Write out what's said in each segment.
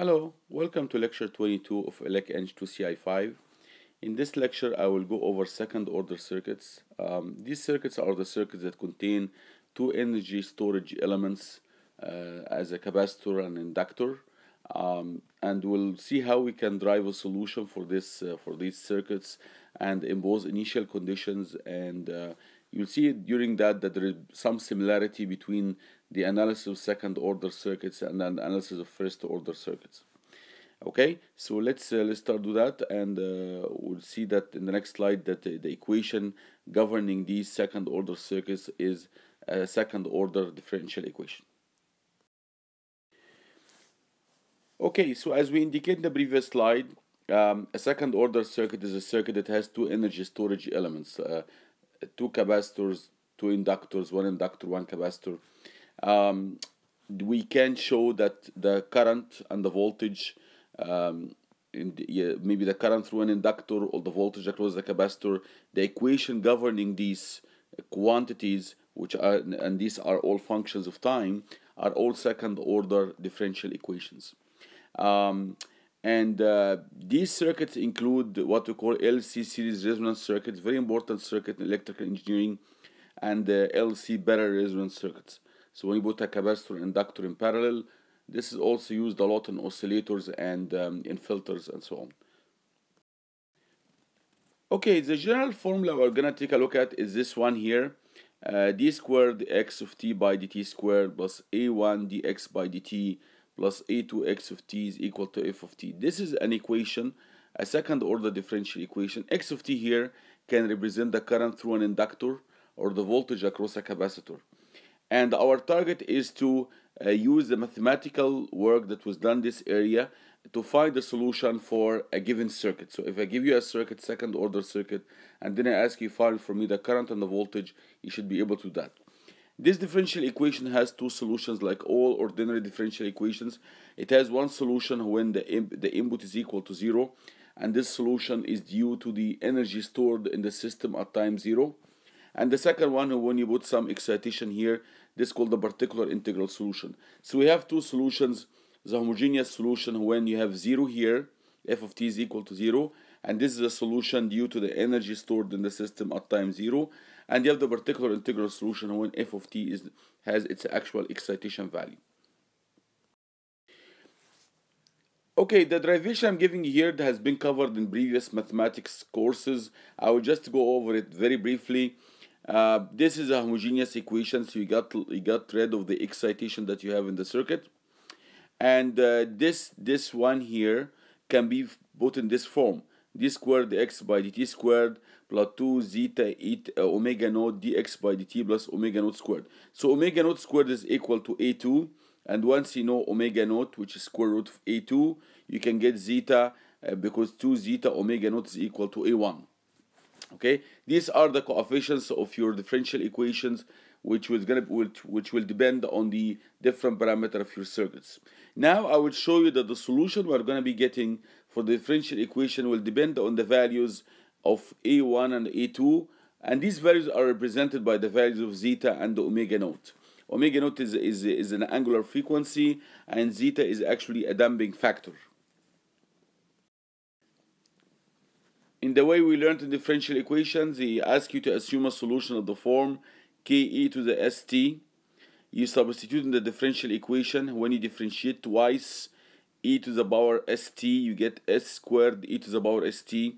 Hello, welcome to lecture 22 of ELEC Eng 2CI5. In this lecture, I will go over second order circuits. Um, these circuits are the circuits that contain two energy storage elements uh, as a capacitor and inductor. Um, and we'll see how we can drive a solution for this uh, for these circuits and impose initial conditions and uh, you'll see during that that there is some similarity between the analysis of second order circuits and then analysis of first order circuits. Okay so let's uh, let's start do that and uh, we'll see that in the next slide that the, the equation governing these second order circuits is a second order differential equation. Okay so as we indicated in the previous slide um, a second order circuit is a circuit that has two energy storage elements uh, two capacitors two inductors one inductor one capacitor um, we can show that the current and the voltage um, in the, yeah, maybe the current through an inductor or the voltage across the capacitor the equation governing these quantities which are and these are all functions of time are all second order differential equations. Um, and uh, these circuits include what we call LC series resonance circuits very important circuit in electrical engineering and uh, LC parallel resonance circuits so when you put a capacitor and inductor in parallel, this is also used a lot in oscillators and um, in filters and so on. Okay, the general formula we're gonna take a look at is this one here. Uh, d squared x of t by dt squared plus a1 dx by dt plus a2 x of t is equal to f of t. This is an equation, a second order differential equation. x of t here can represent the current through an inductor or the voltage across a capacitor and our target is to uh, use the mathematical work that was done this area to find the solution for a given circuit. So if I give you a circuit, second order circuit, and then I ask you find for me the current and the voltage, you should be able to do that. This differential equation has two solutions like all ordinary differential equations. It has one solution when the, the input is equal to zero, and this solution is due to the energy stored in the system at time zero. And the second one, when you put some excitation here, this is called the particular integral solution. So we have two solutions. The homogeneous solution when you have 0 here, f of t is equal to 0. And this is a solution due to the energy stored in the system at time 0. And you have the particular integral solution when f of t is, has its actual excitation value. Okay, the derivation I'm giving here has been covered in previous mathematics courses. I will just go over it very briefly. Uh, this is a homogeneous equation, so you got you got rid of the excitation that you have in the circuit, and uh, this this one here can be put in this form: d squared x by dt squared plus 2 zeta e uh, omega naught dx by dt plus omega naught squared. So omega naught squared is equal to a2, and once you know omega naught, which is square root of a2, you can get zeta uh, because 2 zeta omega naught is equal to a1 okay? These are the coefficients of your differential equations which was gonna which, which will depend on the different parameter of your circuits. Now i will show you that the solution we're going to be getting for the differential equation will depend on the values of a1 and a2 and these values are represented by the values of zeta and the omega naught. Omega naught is, is, is an angular frequency and zeta is actually a damping factor In the way we learned in differential equations, they ask you to assume a solution of the form ke to the st. You substitute in the differential equation. When you differentiate twice e to the power st, you get s squared e to the power st.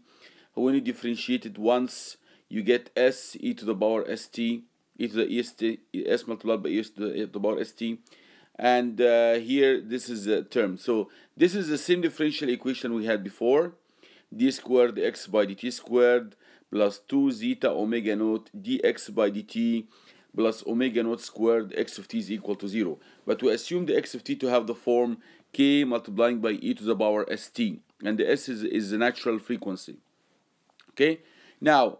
When you differentiate it once, you get s e to the power st, e to the est, s multiplied by e to the, to the power st. And uh, here, this is a term. So this is the same differential equation we had before d squared x by dt squared plus 2 zeta omega naught dx by dt plus omega naught squared x of t is equal to 0. But we assume the x of t to have the form k multiplying by e to the power st. And the s is, is the natural frequency. Okay? Now,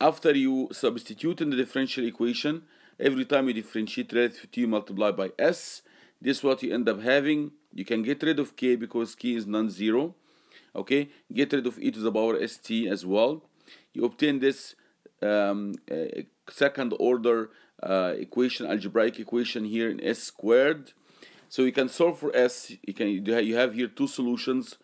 after you substitute in the differential equation, every time you differentiate relative to multiply by s, this is what you end up having. You can get rid of k because k is non-zero okay get rid of e to the power st as well you obtain this um, uh, second order uh, equation algebraic equation here in s squared So you can solve for s. You can you have here two solutions,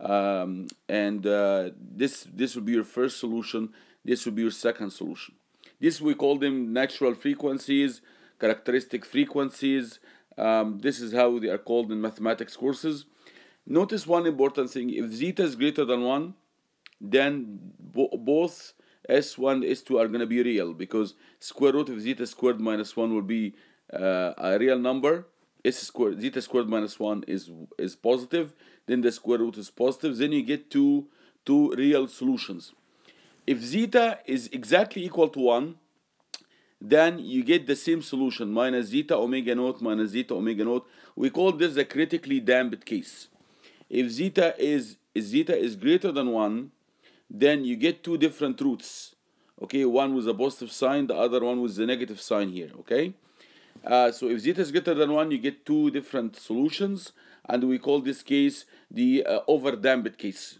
um, and uh, this this will be your first solution. This will be your second solution. This we call them natural frequencies, characteristic frequencies. Um, this is how they are called in mathematics courses. Notice one important thing: if zeta is greater than one, then bo both s1 s2 are going to be real because square root of zeta squared minus 1 will be uh, a real number. S squared zeta squared minus 1 is is positive then the square root is positive then you get two two real solutions. If zeta is exactly equal to 1 then you get the same solution minus zeta omega naught minus zeta omega naught. We call this the critically damped case if zeta is zeta is greater than 1 then you get two different roots. Okay one with a positive sign the other one with the negative sign here okay? Uh, so if zeta is greater than 1 you get two different solutions and we call this case the uh, over damped case.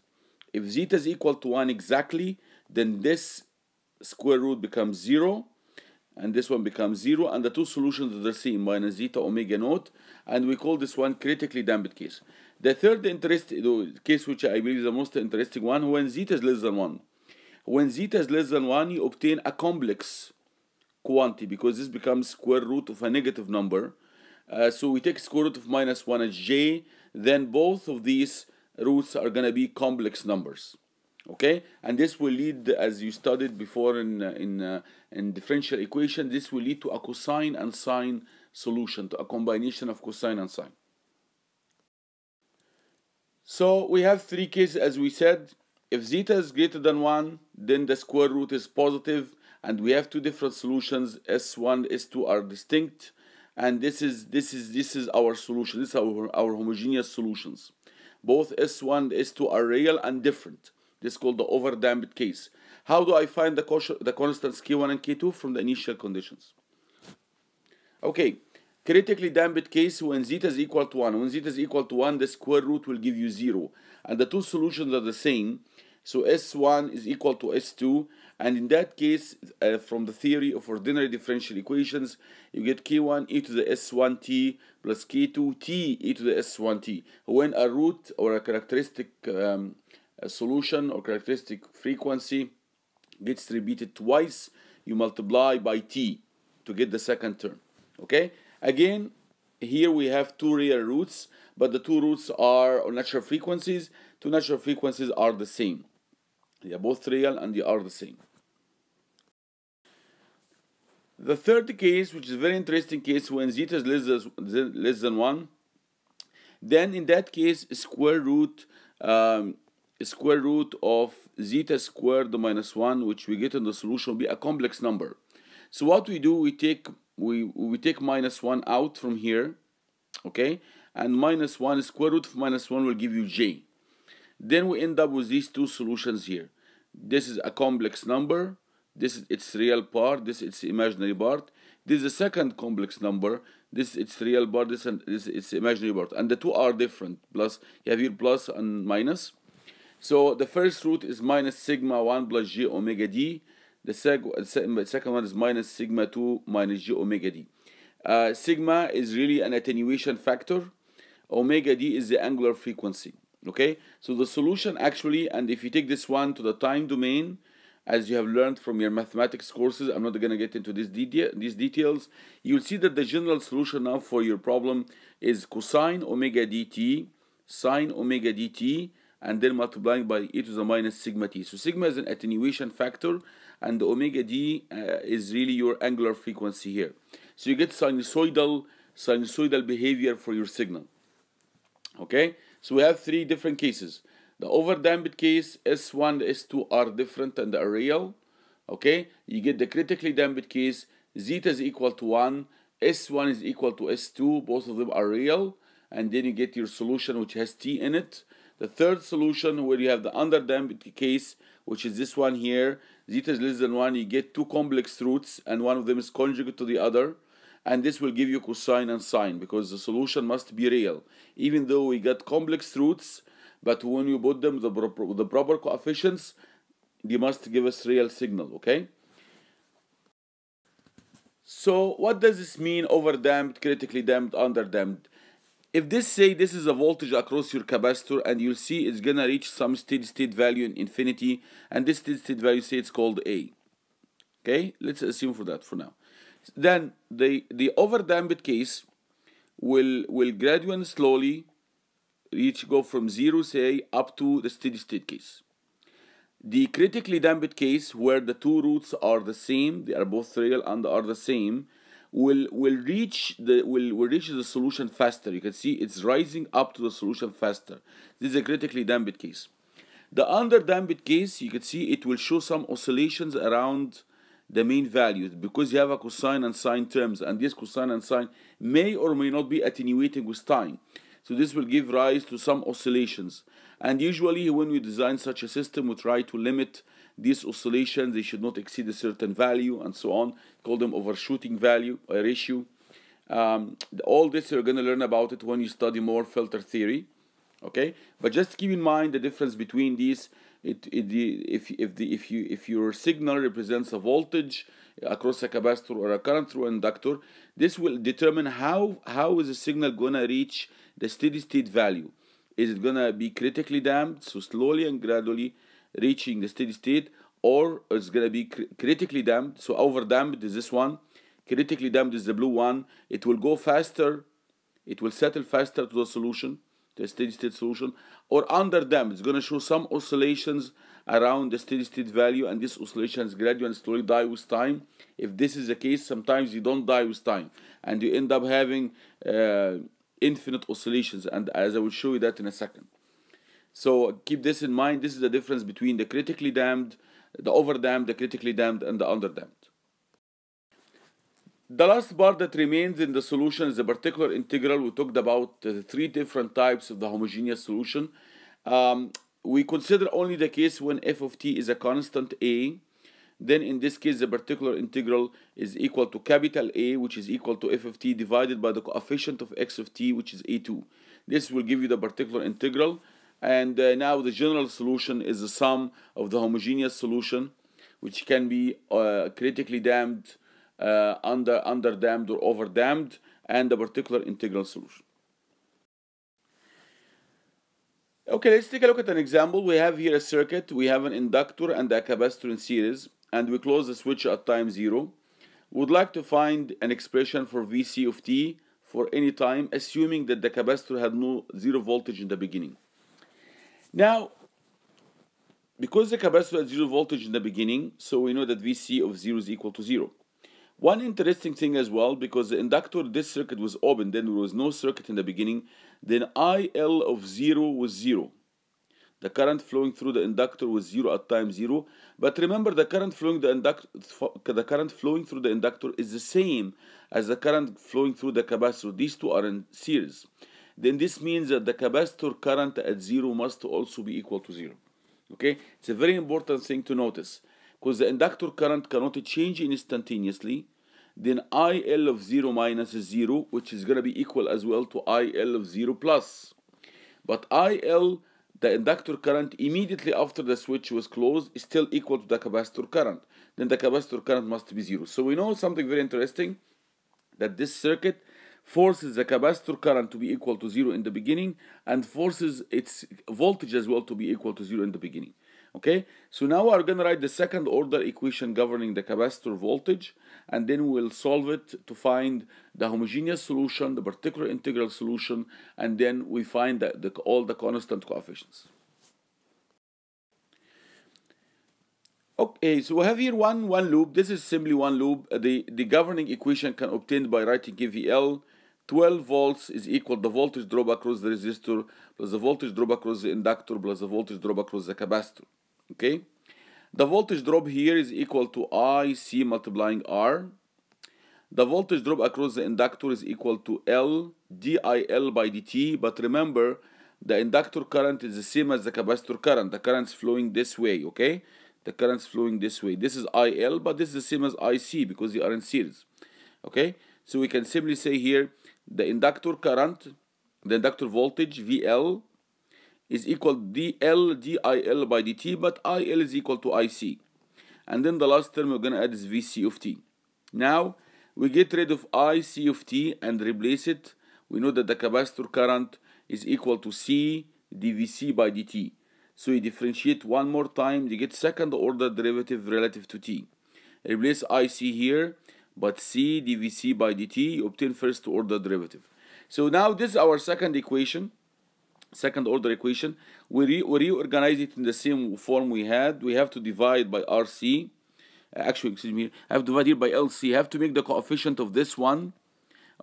If zeta is equal to 1 exactly then this square root becomes 0 and this one becomes 0 and the two solutions are the same minus zeta omega naught and we call this one critically damped case the third interest case which I believe is the most interesting one when zeta is less than 1 when zeta is less than 1 you obtain a complex quantity because this becomes square root of a negative number. Uh, so we take square root of minus 1 as j then both of these roots are going to be complex numbers okay? And this will lead as you studied before in uh, in uh, in differential equation this will lead to a cosine and sine solution to a combination of cosine and sine so we have three cases as we said. If zeta is greater than 1 then the square root is positive and we have two different solutions. S1 s2 are distinct and this is this is this is our solution. This is our, our homogeneous solutions. Both s1 s2 are real and different. This is called the overdamped case. How do i find the, the constants k1 and k2 from the initial conditions. Okay critically damped case when zeta is equal to 1 when zeta is equal to 1 the square root will give you 0 and the two solutions are the same. So s1 is equal to s2 and in that case uh, from the theory of ordinary differential equations you get k1 e to the s1t plus k2 t e to the s1t when a root or a characteristic um, a solution or characteristic frequency gets repeated twice you multiply by t to get the second term. Okay again here we have two real roots but the two roots are natural frequencies two natural frequencies are the same they are both real and they are the same. The third case, which is very interesting case, when zeta is less than, less than 1, then in that case, square root um, square root of zeta squared minus 1, which we get in the solution, will be a complex number. So what we do, we take we, we take minus 1 out from here, okay? And minus 1, square root of minus 1 will give you j. Then we end up with these two solutions here. This is a complex number. This is its real part. This is its imaginary part. This is the second complex number. This is its real part. This, and this is its imaginary part. And the two are different. Plus, you have here plus and minus. So the first root is minus sigma 1 plus j omega d. The seg second one is minus sigma 2 minus j omega d. Uh, sigma is really an attenuation factor. Omega d is the angular frequency okay so the solution actually and if you take this one to the time domain as you have learned from your mathematics courses i'm not going to get into this detail these details you'll see that the general solution now for your problem is cosine omega dt sine omega dt and then multiplying by e to the minus sigma t so sigma is an attenuation factor and the omega d uh, is really your angular frequency here so you get sinusoidal sinusoidal behavior for your signal okay so we have three different cases. The overdamped case, S1, S2 are different and are real. Okay, you get the critically damped case, zeta is equal to 1, S1 is equal to S2, both of them are real, and then you get your solution which has T in it. The third solution where you have the underdamped case, which is this one here, zeta is less than 1, you get two complex roots, and one of them is conjugate to the other. And this will give you cosine and sine because the solution must be real. Even though we get complex roots but when you put them the, the proper coefficients they must give us real signal okay? So what does this mean over damped critically damped under damped if this say this is a voltage across your capacitor and you'll see it's gonna reach some steady state value in infinity and this steady state value say it's called A. Okay? Let's assume for that for now. Then the the overdamped case will will gradually slowly reach go from zero say up to the steady state case. The critically damped case where the two roots are the same they are both real and are the same will will reach the will, will reach the solution faster. You can see it's rising up to the solution faster. This is a critically damped case. The underdamped case you can see it will show some oscillations around the mean values because you have a cosine and sine terms and this cosine and sine may or may not be attenuating with time. So this will give rise to some oscillations. And usually when we design such a system we try to limit these oscillations they should not exceed a certain value and so on. Call them overshooting value or ratio. Um, all this you're going to learn about it when you study more filter theory okay? But just keep in mind the difference between these. It, it the, if if the if you if your signal represents a voltage across a capacitor or a current through an inductor this will determine how how is the signal gonna reach the steady state value. Is it gonna be critically damped so slowly and gradually reaching the steady state or it's gonna be cr critically damped so over damped is this one. Critically damped is the blue one. It will go faster. It will settle faster to the solution the steady state solution. Or under damped it's going to show some oscillations around the steady state value and these oscillations gradually and slowly die with time. If this is the case sometimes you don't die with time and you end up having uh, infinite oscillations and as I will show you that in a second so keep this in mind this is the difference between the critically damped the over damped the critically damped and the under damped the last part that remains in the solution is the particular integral. We talked about the three different types of the homogeneous solution. Um, we consider only the case when f of t is a constant a. Then in this case, the particular integral is equal to capital A, which is equal to f of t divided by the coefficient of x of t, which is a2. This will give you the particular integral. And uh, now the general solution is the sum of the homogeneous solution, which can be uh, critically damped, uh, under under damped or over damped and the particular integral solution. Okay, let's take a look at an example. We have here a circuit. We have an inductor and a capacitor in series, and we close the switch at time zero. Would like to find an expression for Vc of t for any time, assuming that the capacitor had no zero voltage in the beginning. Now, because the capacitor had zero voltage in the beginning, so we know that Vc of zero is equal to zero. One interesting thing as well, because the inductor, this circuit was open, then there was no circuit in the beginning, then IL of 0 was 0. The current flowing through the inductor was 0 at time 0. But remember, the current flowing the inductor, the current flowing through the inductor is the same as the current flowing through the capacitor. These two are in series. Then this means that the capacitor current at 0 must also be equal to 0. Okay, it's a very important thing to notice because the inductor current cannot change instantaneously. Then IL of 0 minus is 0 which is going to be equal as well to IL of 0 plus. But IL the inductor current immediately after the switch was closed is still equal to the capacitor current. Then the capacitor current must be 0 so we know something very interesting that this circuit forces the capacitor current to be equal to 0 in the beginning and forces its voltage as well to be equal to 0 in the beginning. Okay? So now we're going to write the second order equation governing the capacitor voltage and then we'll solve it to find the homogeneous solution the particular integral solution and then we find the, the, all the constant coefficients. Okay so we have here one one loop. This is simply one loop. The the governing equation can obtained by writing kvl 12 volts is equal to the voltage drop across the resistor plus the voltage drop across the inductor plus the voltage drop across the capacitor okay? The voltage drop here is equal to IC multiplying R. The voltage drop across the inductor is equal to L DIL by dt but remember the inductor current is the same as the capacitor current. The current is flowing this way okay? The current is flowing this way. This is IL but this is the same as IC because they are in series okay? So we can simply say here the inductor current the inductor voltage VL is equal dl dil by dt but il is equal to ic and then the last term we're going to add is vc of t now we get rid of ic of t and replace it we know that the capacitor current is equal to C dVc by dt. So you differentiate one more time, you get second order derivative relative to t. Replace IC here, but C dVc by dt, you obtain first order derivative. So now this is our second equation, second order equation. We, re we reorganize it in the same form we had. We have to divide by RC. Actually, excuse me, I have to divide by LC. I have to make the coefficient of this one,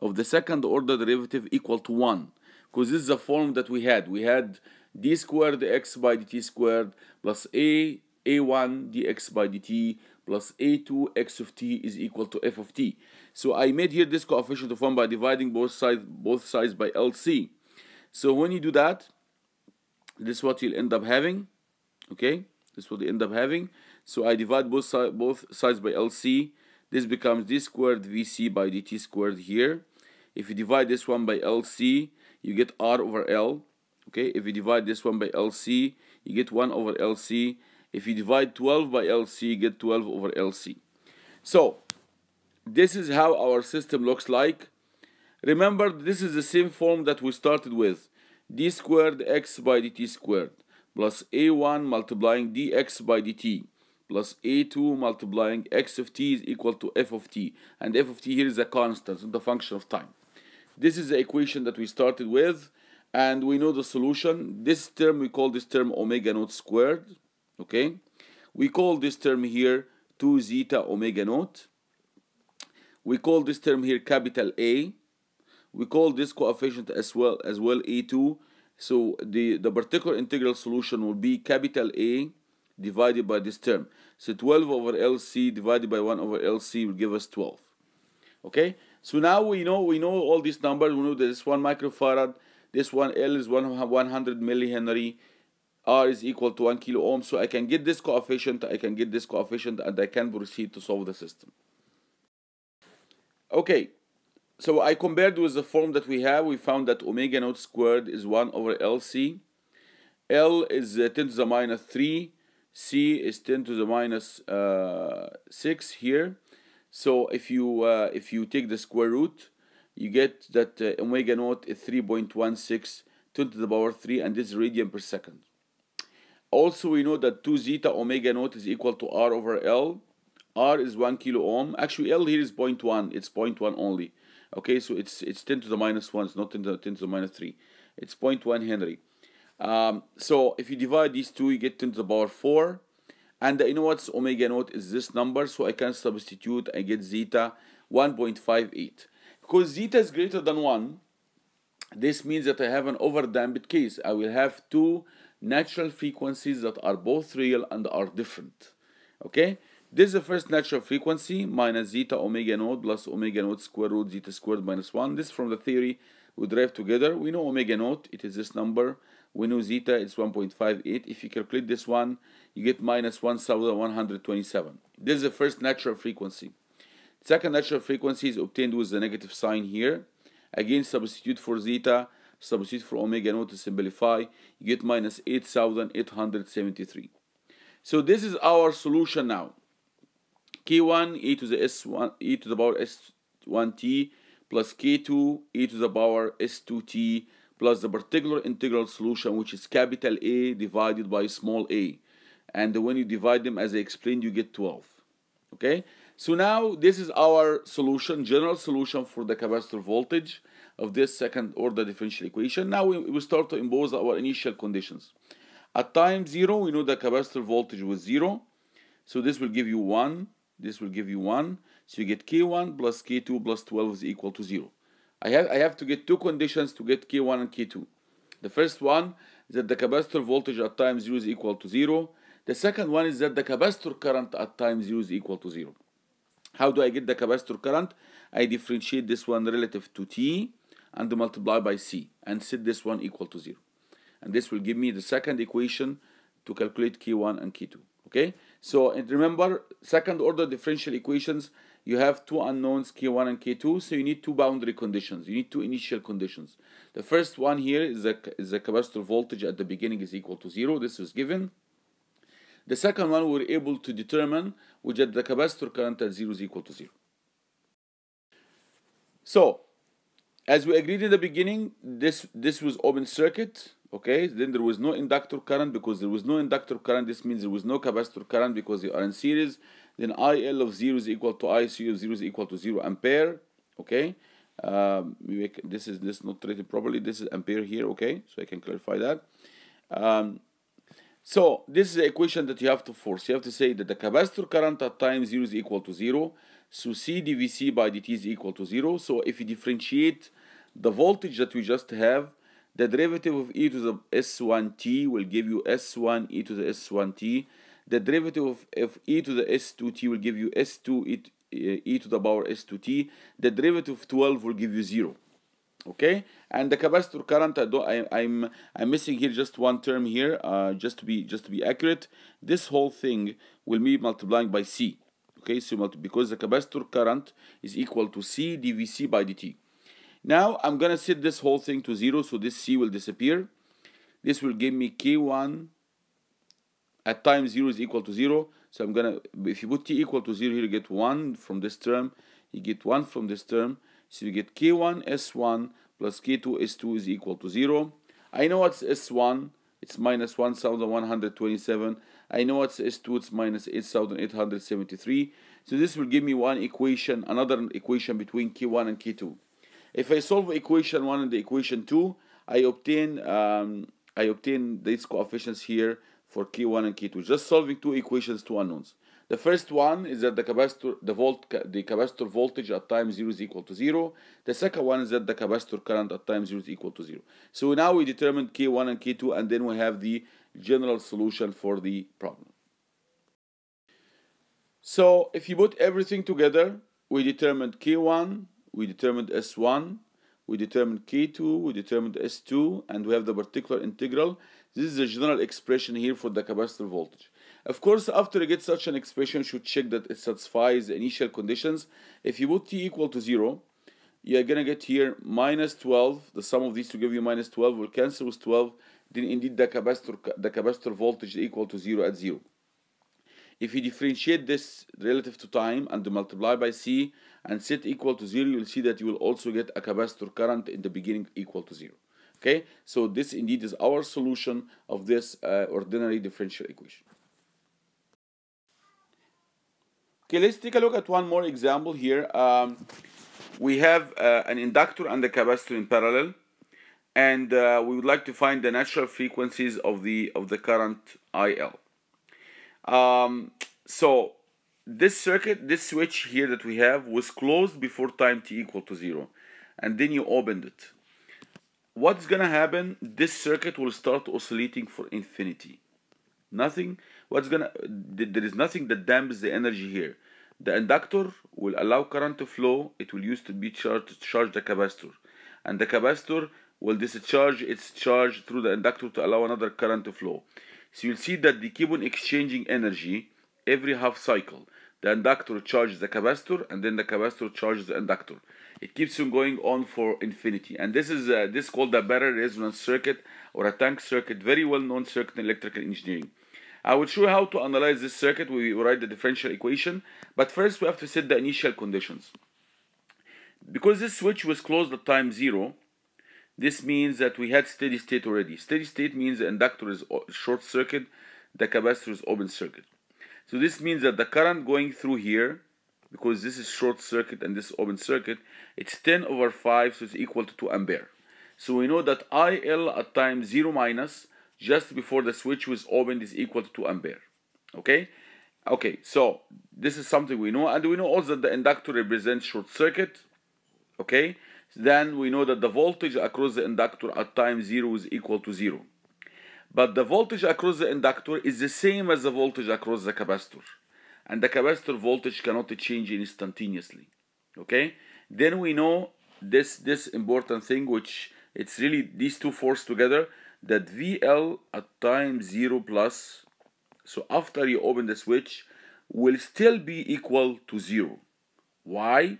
of the second order derivative equal to 1. Because this is the form that we had. We had d squared x by dt squared plus a a1 dx by dt plus a2 x of t is equal to f of t. So I made here this coefficient of 1 by dividing both sides both sides by LC. So when you do that, this is what you'll end up having. Okay, this is what you end up having. So I divide both, si both sides by LC. This becomes d squared VC by dt squared here. If you divide this one by LC, you get R over L. Okay, if you divide this one by LC, you get 1 over LC. If you divide 12 by LC, you get 12 over LC. So, this is how our system looks like. Remember, this is the same form that we started with. d squared x by dt squared plus a1 multiplying dx by dt plus a2 multiplying x of t is equal to f of t. And f of t here is a constant, not the function of time. This is the equation that we started with. And we know the solution. This term, we call this term omega naught squared. Okay. We call this term here 2 zeta omega naught. We call this term here capital A. We call this coefficient as well as well A2. So the, the particular integral solution will be capital A divided by this term. So 12 over LC divided by 1 over LC will give us 12. Okay? So now we know we know all these numbers. We know that this 1 microfarad, this one L is 100 millihenry, R is equal to 1 kilo ohm. So I can get this coefficient, I can get this coefficient, and I can proceed to solve the system. Okay, so I compared with the form that we have. We found that omega naught squared is 1 over LC. L is uh, 10 to the minus 3. C is 10 to the minus, uh, 6 here. So if you uh, if you take the square root, you get that uh, omega naught is 3.16 10 to the power 3 and this is radian per second. Also we know that 2 zeta omega naught is equal to R over L. R is 1 kilo ohm. Actually L here is 0.1. It's 0.1 only. Okay, so it's it's 10 to the minus 1. It's not 10 to the, 10 to the minus 3. It's 0.1 Henry. Um, so if you divide these two, you get 10 to the power 4. And you know what's omega naught is this number, so I can substitute, I get zeta 1.58. Because zeta is greater than 1, this means that I have an overdamped case. I will have two natural frequencies that are both real and are different. Okay? This is the first natural frequency, minus zeta omega naught plus omega naught square root zeta squared minus 1. This from the theory we derive together. We know omega naught, it is this number. We know zeta, it's 1.58. If you calculate this one, you get minus 1127. This is the first natural frequency. Second natural frequency is obtained with the negative sign here. Again, substitute for zeta, substitute for omega naught to simplify, you get minus 8873. So this is our solution now. K1 e to the S1 e to the power S1t plus K2 e to the power S2t plus the particular integral solution which is capital A divided by small a and when you divide them as I explained you get 12 okay so now this is our solution general solution for the capacitor voltage of this second order differential equation now we, we start to impose our initial conditions at time 0 we know the capacitor voltage was 0 so this will give you 1 this will give you 1 so you get k1 plus k2 plus 12 is equal to 0 I have, I have to get two conditions to get K1 and K2. The first one is that the capacitor voltage at time 0 is equal to 0. The second one is that the capacitor current at time 0 is equal to 0. How do I get the capacitor current? I differentiate this one relative to T and multiply by C and set this one equal to 0. And this will give me the second equation to calculate K1 and K2. Okay? So and remember, second order differential equations you have two unknowns k1 and k2 so you need two boundary conditions you need two initial conditions the first one here is the, is the capacitor voltage at the beginning is equal to zero this was given the second one we're able to determine which that the capacitor current at zero is equal to zero so as we agreed in the beginning, this this was open circuit. Okay, then there was no inductor current because there was no inductor current. This means there was no capacitor current because they are in series. Then IL of zero is equal to IC of zero is equal to zero ampere. Okay, um, make, this is this not treated properly. This is ampere here. Okay, so I can clarify that. Um, so this is the equation that you have to force. You have to say that the capacitor current at time zero is equal to zero. So C dVc by dt is equal to zero. So if you differentiate the voltage that we just have, the derivative of e to the s1t will give you s1 e to the s1t. The derivative of, e to the s2t will give you s2 e to, e to the power s2t. The derivative of 12 will give you 0. Okay, and the capacitor current, I don't, I, I'm I'm missing here just one term here, uh, just to be just to be accurate. This whole thing will be multiplying by C. Okay, so because the capacitor current is equal to C dVc by dt. Now I'm gonna set this whole thing to zero, so this C will disappear. This will give me K1 at time zero is equal to zero. So I'm gonna, if you put T equal to zero here, you get one from this term, you get one from this term. So you get K1 S1 plus K2 S2 is equal to zero. I know what's S1, it's minus 1127. I know what's S2, it's minus 8873. So this will give me one equation, another equation between K1 and K2. If I solve equation 1 and the equation 2, I obtain um, I obtain these coefficients here for K1 and K2. Just solving two equations, two unknowns. The first one is that the capacitor, the volt, the capacitor voltage at time zero is equal to zero. The second one is that the capacitor current at time zero is equal to zero. So now we determined K1 and K2, and then we have the general solution for the problem. So if you put everything together, we determined K1, we determined S1, we determined K2, we determined S2, and we have the particular integral. This is the general expression here for the capacitor voltage. Of course, after you get such an expression, you should check that it satisfies the initial conditions. If you put t equal to 0, you're going to get here minus 12. The sum of these to give you minus 12 will cancel with 12. Then indeed the capacitor, the capacitor voltage is equal to 0 at 0. If you differentiate this relative to time and multiply by C and set equal to 0, you'll see that you will also get a capacitor current in the beginning equal to 0. Okay, so this indeed is our solution of this uh, ordinary differential equation. Okay, let's take a look at one more example here. Um, we have uh, an inductor and a capacitor in parallel, and uh, we would like to find the natural frequencies of the of the current IL. Um, so this circuit, this switch here that we have was closed before time t equal to zero, and then you opened it. What's gonna happen? This circuit will start oscillating for infinity. Nothing. What's gonna? There is nothing that dampens the energy here. The inductor will allow current to flow. It will use to be charged to charge the capacitor, and the capacitor will discharge its charge through the inductor to allow another current to flow. So you'll see that they keep on exchanging energy every half cycle. The inductor charges the capacitor, and then the capacitor charges the inductor. It keeps on going on for infinity. And this is uh, this is called the parallel resonance circuit or a tank circuit, very well known circuit in electrical engineering. I will show you how to analyze this circuit. We write the differential equation, but first we have to set the initial conditions. Because this switch was closed at time zero, this means that we had steady state already. Steady state means the inductor is short circuit, the capacitor is open circuit. So this means that the current going through here, because this is short circuit and this open circuit, it's 10 over 5, so it's equal to 2 ampere. So we know that IL at time 0 minus, just before the switch was opened, is equal to 2 ampere. Okay? Okay, so this is something we know. And we know also that the inductor represents short circuit. Okay? Then we know that the voltage across the inductor at time 0 is equal to 0. But the voltage across the inductor is the same as the voltage across the capacitor. And the capacitor voltage cannot change instantaneously. Okay? Then we know this, this important thing, which it's really these two forces together, that VL at time 0 plus, so after you open the switch, will still be equal to 0. Why?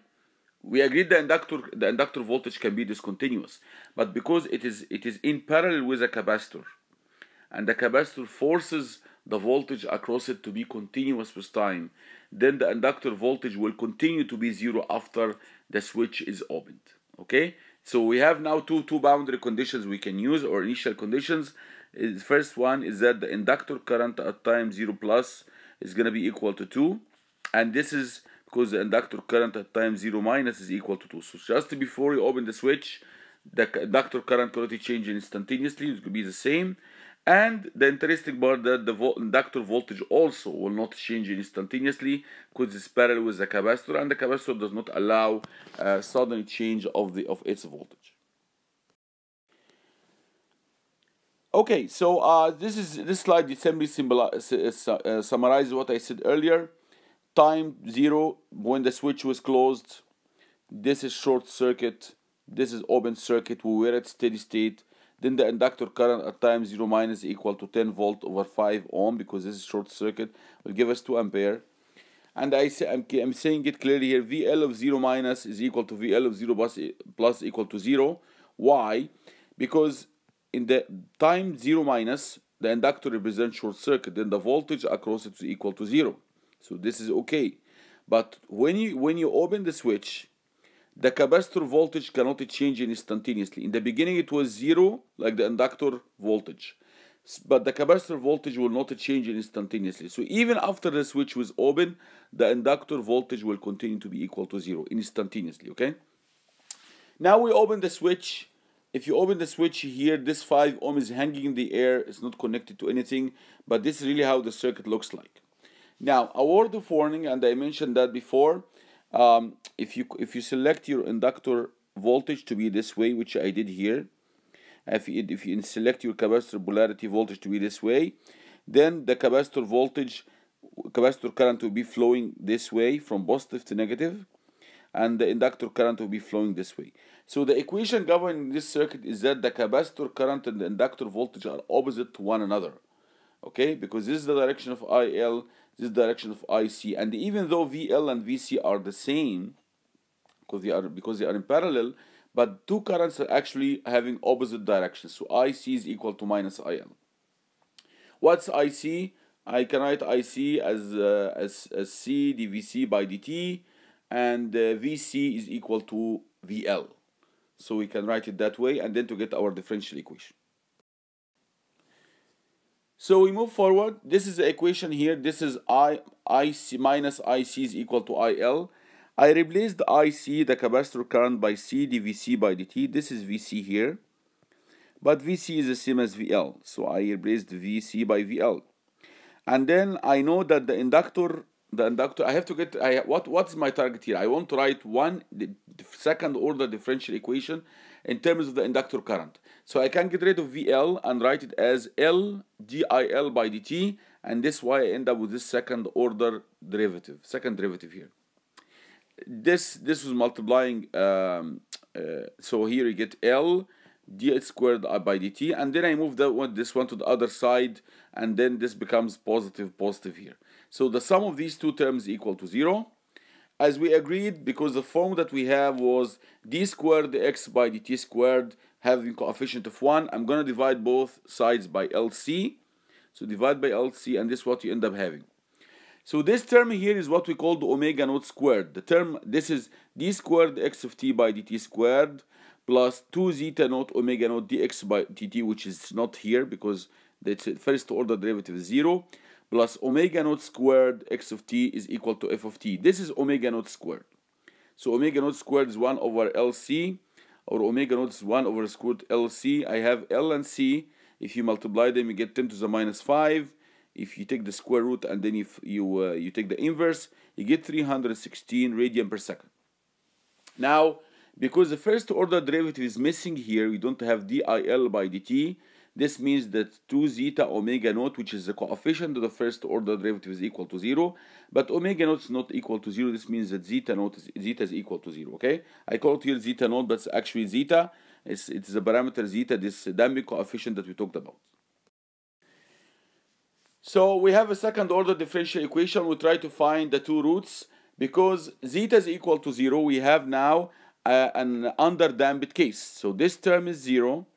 We agreed the inductor the inductor voltage can be discontinuous but because it is it is in parallel with a capacitor and the capacitor forces the voltage across it to be continuous with time then the inductor voltage will continue to be zero after the switch is opened okay So we have now two two boundary conditions we can use or initial conditions. Uh, the first one is that the inductor current at time zero plus is gonna be equal to two, and this is because the inductor current at time zero minus is equal to two. So just before you open the switch, the inductor current cannot change instantaneously. It will be the same. And the interesting part that the vo inductor voltage also will not change instantaneously because it's parallel with the capacitor and the capacitor does not allow uh, sudden change of the of its voltage. Okay, so uh, this is this slide simply symbolize, uh, summarizes what I said earlier. Time zero when the switch was closed. This is short circuit. This is open circuit. We were at steady state then the inductor current at time 0 minus equal to 10 volt over 5 ohm because this is short circuit will give us 2 ampere. And I say, I'm, I'm saying it clearly here, VL of 0 minus is equal to VL of 0 plus, plus equal to 0. Why? Because in the time 0 minus, the inductor represents short circuit, then the voltage across it is equal to 0. So this is okay. But when you when you open the switch, the capacitor voltage cannot change instantaneously. In the beginning it was zero, like the inductor voltage. But the capacitor voltage will not change instantaneously. So even after the switch was open, the inductor voltage will continue to be equal to zero instantaneously, okay? Now we open the switch. If you open the switch here, this 5 ohm is hanging in the air. It's not connected to anything, but this is really how the circuit looks like. Now, a word of warning, and I mentioned that before, um, if you if you select your inductor voltage to be this way which I did here if you, if you select your capacitor polarity voltage to be this way then the capacitor voltage capacitor current will be flowing this way from positive to negative and the inductor current will be flowing this way. So the equation governing this circuit is that the capacitor current and the inductor voltage are opposite to one another okay? Because this is the direction of IL this direction of IC and even though VL and VC are the same because they are because they are in parallel but two currents are actually having opposite directions. So IC is equal to minus IL what's IC I can write IC as uh, as, as C dVC by dt and uh, VC is equal to VL so we can write it that way and then to get our differential equation so we move forward. This is the equation here. This is I IC minus IC is equal to IL. I replaced the IC, the capacitor current, by C dVC by dt. This is VC here. But VC is the same as VL. So I replaced VC by VL. And then I know that the inductor, the inductor, I have to get, I, what, what is my target here? I want to write one the second order differential equation in terms of the inductor current. So I can get rid of VL and write it as L DIL by dt and this why I end up with this second order derivative, second derivative here. This this was multiplying, um, uh, so here you get L d squared by dt and then I move that one, this one to the other side and then this becomes positive positive here. So the sum of these two terms equal to 0 as we agreed because the form that we have was d squared x by dt squared having coefficient of 1 I'm gonna divide both sides by LC so divide by LC and this is what you end up having. So this term here is what we call the omega naught squared. The term this is d squared x of t by dt squared plus 2 zeta naught omega naught dx by dt which is not here because the first order derivative is 0 plus omega naught squared x of t is equal to f of t. This is omega naught squared. So omega naught squared is 1 over LC or omega naught is 1 over squared LC. I have L and C. If you multiply them, you get 10 to the minus 5. If you take the square root and then if you, uh, you take the inverse, you get 316 radian per second. Now, because the first order derivative is missing here, we don't have dIL by dt, this means that 2 zeta omega naught, which is the coefficient of the first order derivative, is equal to 0. But omega naught is not equal to 0. This means that zeta naught is, zeta is equal to 0. Okay? I call it here zeta naught, but it's actually zeta. It's, it's the parameter zeta, this damping coefficient that we talked about. So we have a second order differential equation. We try to find the two roots. Because zeta is equal to 0, we have now uh, an underdamped case. So this term is 0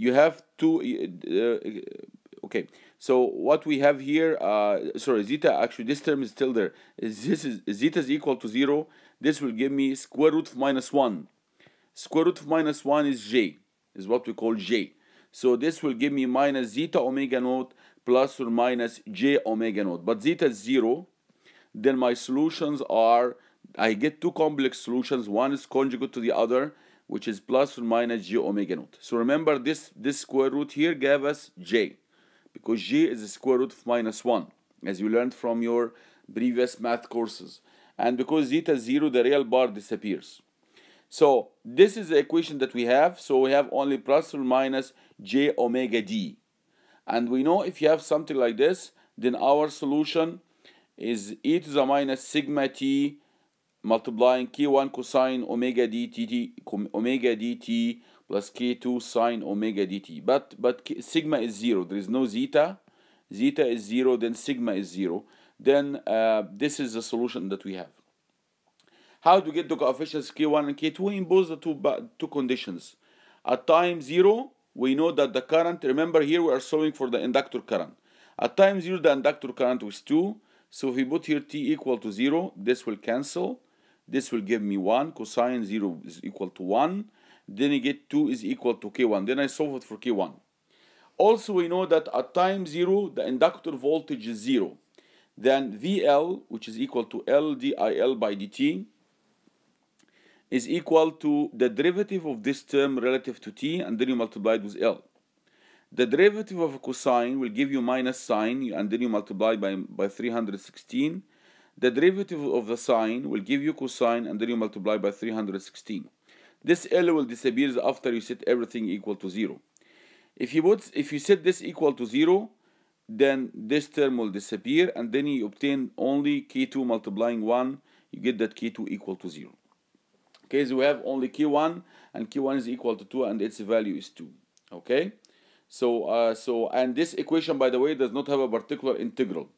you have two. uh, okay. So what we have here uh, sorry zeta actually this term is still there. This is zeta is equal to zero. This will give me square root of minus one. Square root of minus 1 is j is what we call j. So this will give me minus zeta omega naught plus or minus j omega naught. But zeta is 0 then my solutions are I get two complex solutions. One is conjugate to the other which is plus or minus j omega naught. So remember this this square root here gave us j because j is the square root of minus 1 as you learned from your previous math courses. And because zeta is 0 the real part disappears. So this is the equation that we have. So we have only plus or minus j omega d. And we know if you have something like this then our solution is e to the minus sigma t multiplying k1 cosine omega dt omega dt plus k2 sine omega dt. But but sigma is zero. There is no zeta. Zeta is zero then sigma is zero. Then uh, this is the solution that we have. How to get the coefficients k1 and k2 we impose the two two conditions. At time zero we know that the current remember here we are solving for the inductor current. At time zero the inductor current was 2 so if we put here t equal to 0 this will cancel this will give me 1 cosine 0 is equal to 1 then you get 2 is equal to k1 then I solve it for k1 also we know that at time 0 the inductor voltage is 0 then VL which is equal to L dIL by dt is equal to the derivative of this term relative to t and then you multiply it with L. The derivative of a cosine will give you minus sine and then you multiply by, by 316 the derivative of the sine will give you cosine and then you multiply by 316. This L will disappear after you set everything equal to 0. If you put if you set this equal to 0, then this term will disappear and then you obtain only K2 multiplying 1, you get that K2 equal to 0. Okay, so we have only K1 and K1 is equal to 2 and its value is 2. Okay, so uh, so and this equation by the way does not have a particular integral.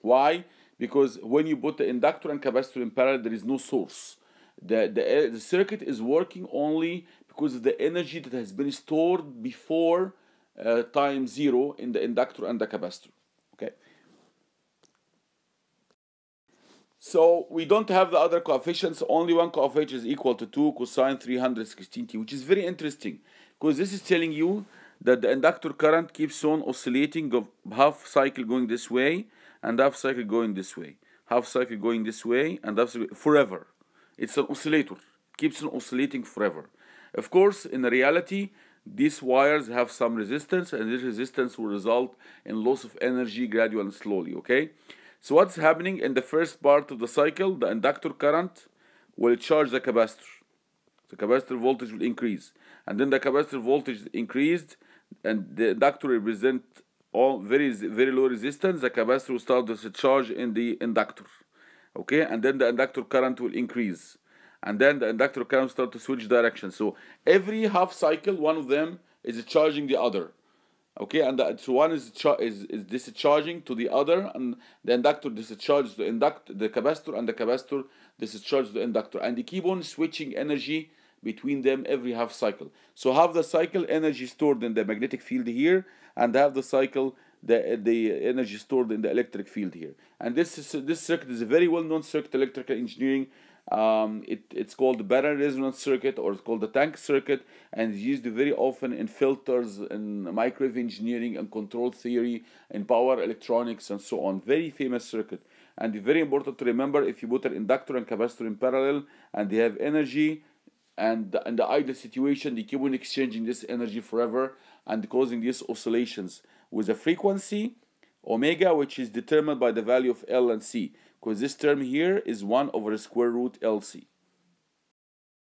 Why? Because when you put the inductor and capacitor in parallel there is no source. The, the, the circuit is working only because of the energy that has been stored before uh, time zero in the inductor and the capacitor okay? So we don't have the other coefficients. Only one coefficient is equal to 2 cosine 316t which is very interesting because this is telling you that the inductor current keeps on oscillating of half cycle going this way and half cycle going this way. Half cycle going this way and half cycle forever. It's an oscillator. Keeps on oscillating forever. Of course in reality these wires have some resistance and this resistance will result in loss of energy gradually and slowly okay? So what's happening in the first part of the cycle? The inductor current will charge the capacitor. The capacitor voltage will increase. And then the capacitor voltage increased and the inductor represent all very very low resistance the capacitor will start to charge in the inductor okay? And then the inductor current will increase. And then the inductor current start to switch direction. So every half cycle one of them is charging the other okay? And the, so one is, is is discharging to the other and the inductor discharges the induct the capacitor and the capacitor discharges the inductor. And they keep on switching energy between them every half cycle. So half the cycle energy stored in the magnetic field here and have the cycle the the energy stored in the electric field here. And this is this circuit is a very well known circuit electrical engineering. Um, it, it's called the parallel resonance circuit or it's called the tank circuit and it's used very often in filters in microwave engineering and control theory in power electronics and so on. Very famous circuit. And very important to remember if you put an inductor and capacitor in parallel and they have energy and in the ideal situation they keep on exchanging this energy forever and causing these oscillations with a frequency omega which is determined by the value of L and C because this term here is 1 over the square root LC